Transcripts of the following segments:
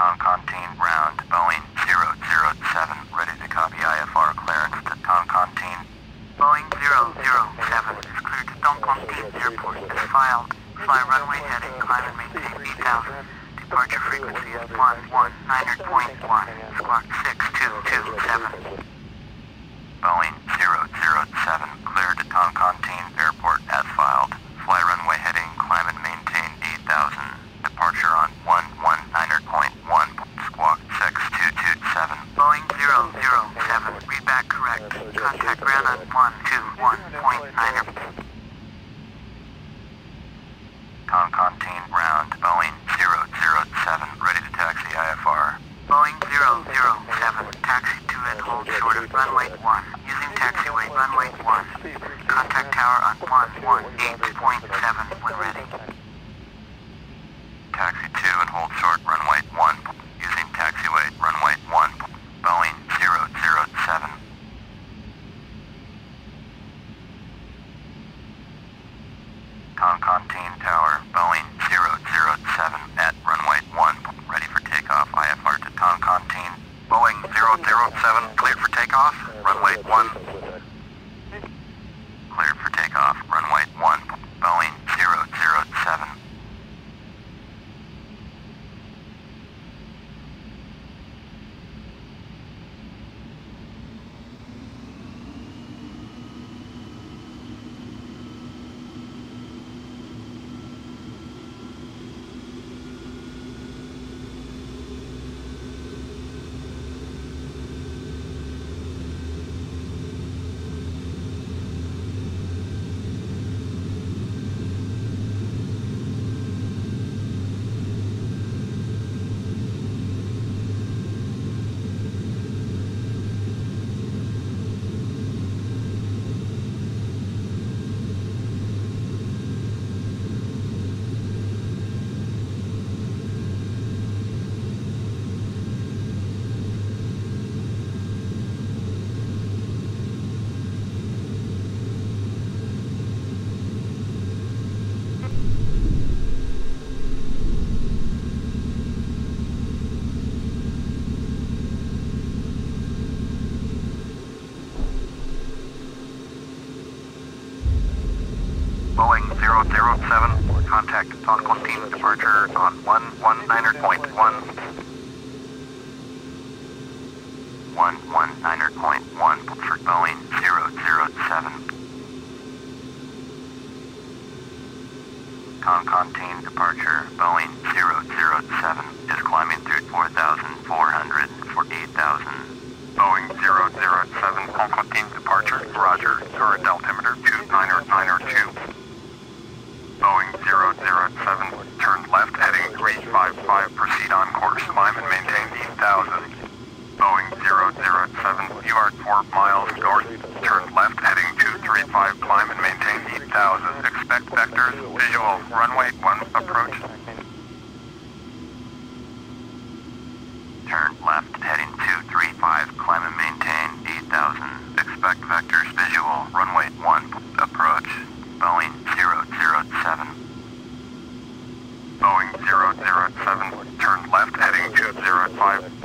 Toncontin ground, Boeing 007, ready to copy IFR clearance to Toncontin. Boeing 007 is cleared to Toncontin Airport as filed. Fly runway heading, climb and maintain 8000. Departure frequency is 119.1, squawk 6227. Earth on 119er.1. One, 119er.1 one, for Boeing 007. Toncontin departure, Boeing 007 is climbing through 4,400 for 8,000. Boeing 007, Toncontin departure, roger, your altimeter 299er 355, proceed on course, climb and maintain 8,000. Boeing 007, you are 4 miles north, turn left heading 235, climb and maintain 8,000. Expect vectors, visual, runway 1, approach. Turn left heading 235, climb and maintain 8,000. Expect vectors, visual, runway 1, approach. Boeing 007. Boeing 007, turn left heading 205.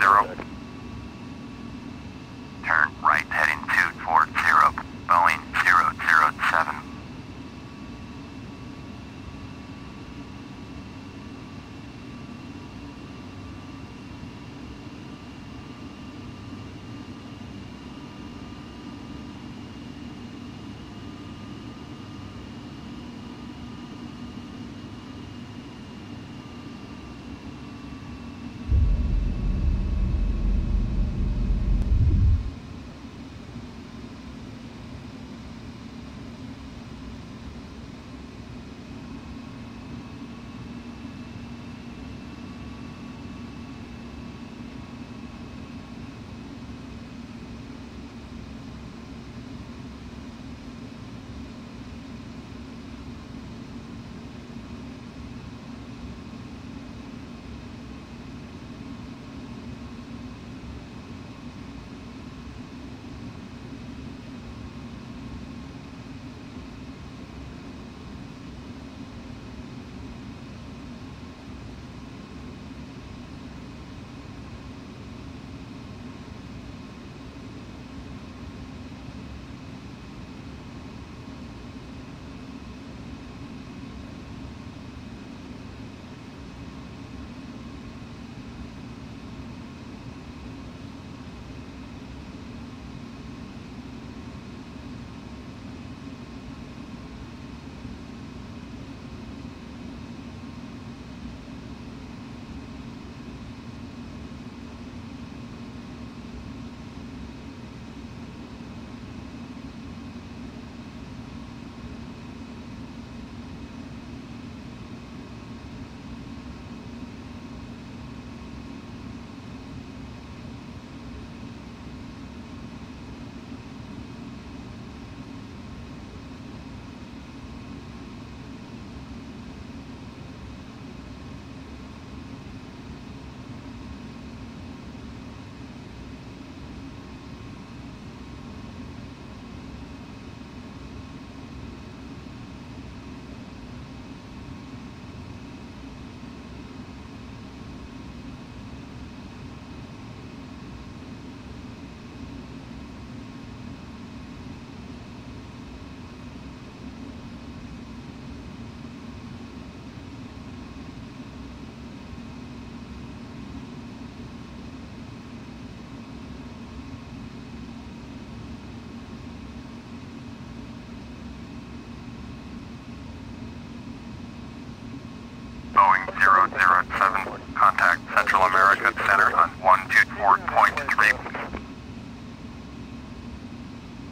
zero.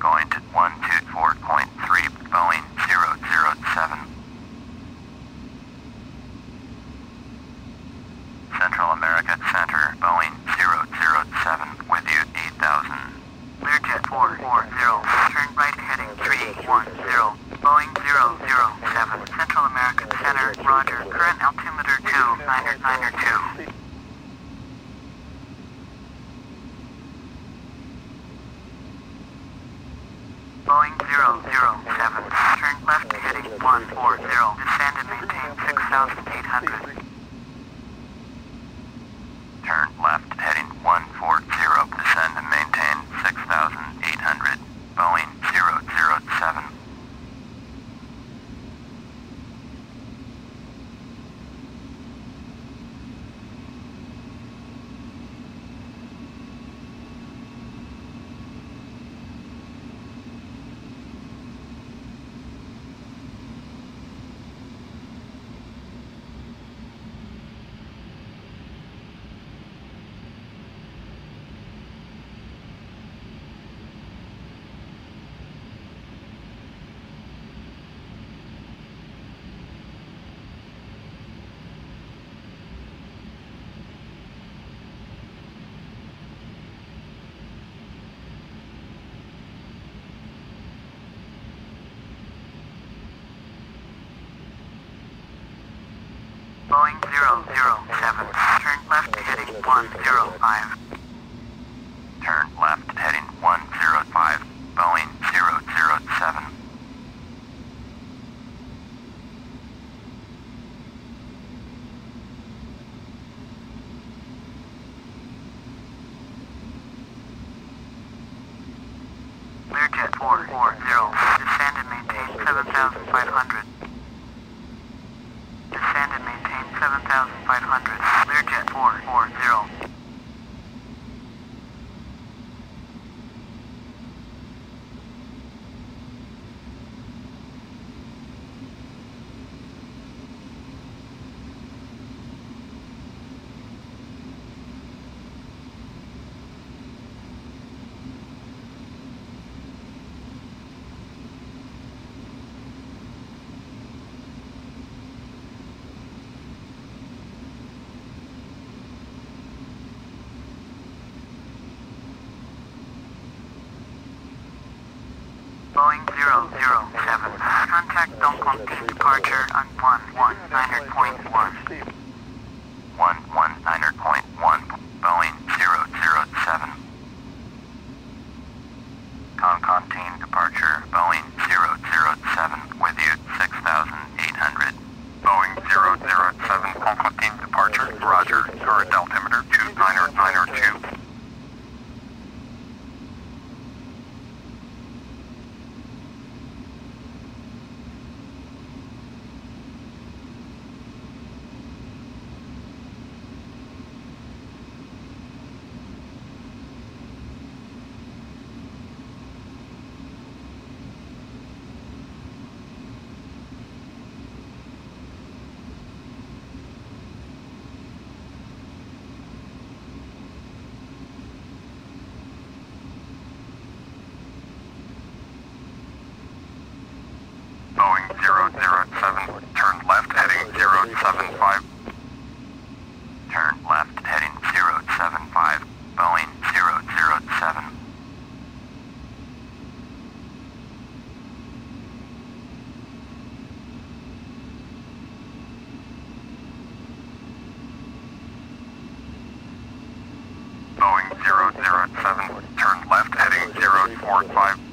Going to one. Boeing 0007, turn left heading 105. 1,500. Clear jet 440. Welcome departure on 1. 7 turn left heading 045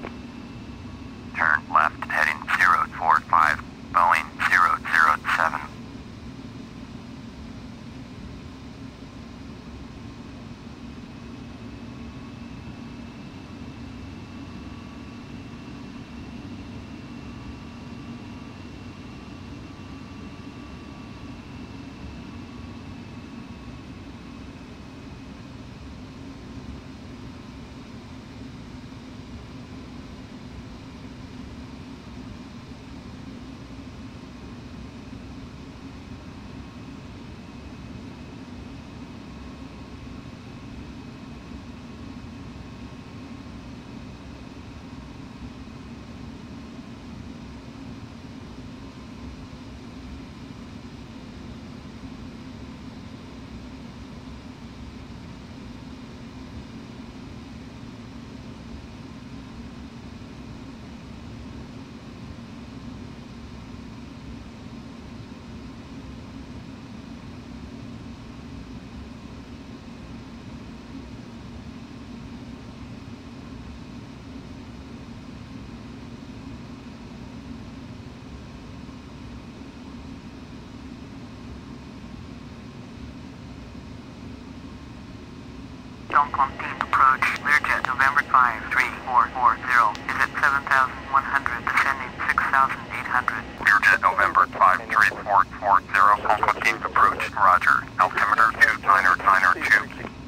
Toncontin approach, Learjet, November 5, 3440, is at 7,100, descending 6,800. Learjet, November 5, 3440, Toncontin approach, roger, altimeter two 2992.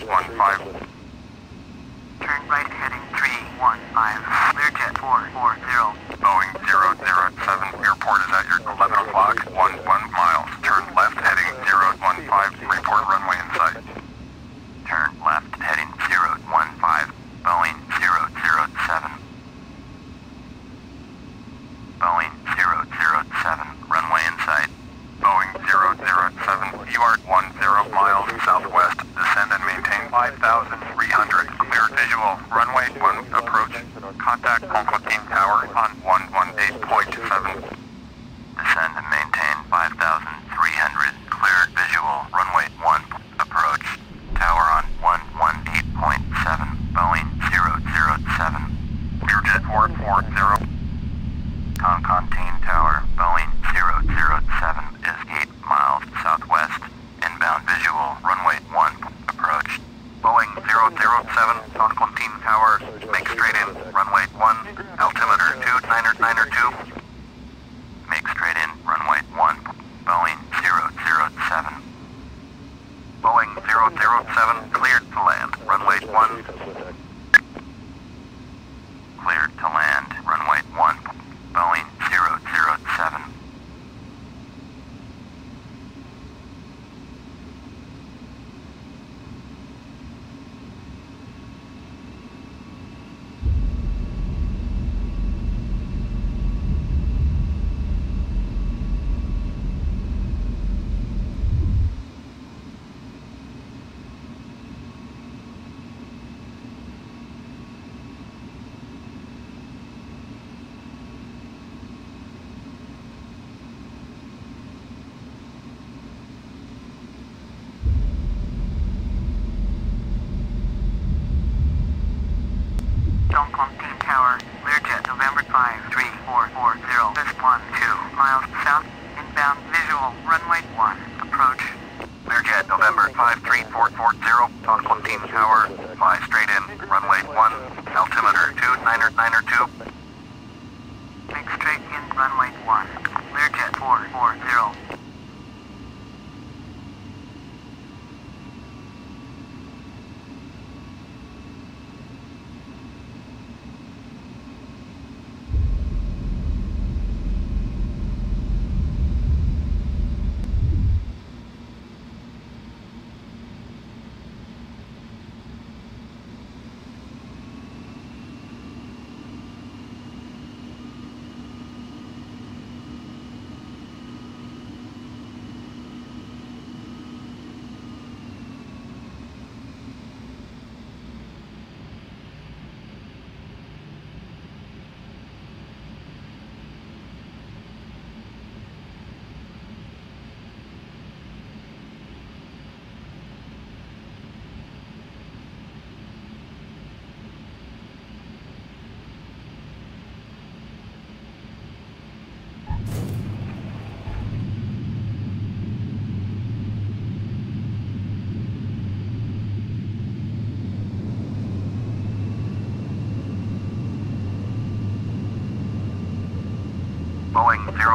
815 007 Toncontin Tower, Make straight in. Runway 1. Altimeter 2992. Make straight in. Runway 1. Boeing 007. Boeing 007 cleared to land. Runway 1.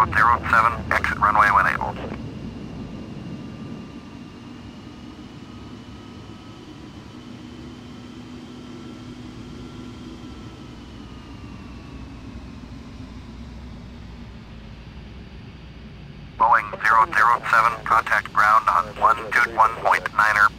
zero zero seven, exit runway when able. Boeing 007, contact ground on 121.9 er